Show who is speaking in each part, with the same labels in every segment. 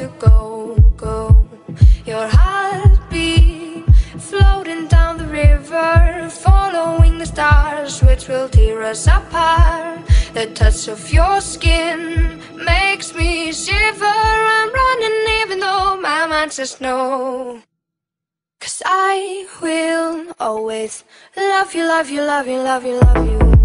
Speaker 1: to go. Go, your heartbeat floating down the river, following the stars, which will tear us apart. The touch of your skin makes me shiver. I'm running even though my mind says no. Cause I will always love you, love you, love you, love you, love you.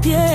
Speaker 2: tiempo.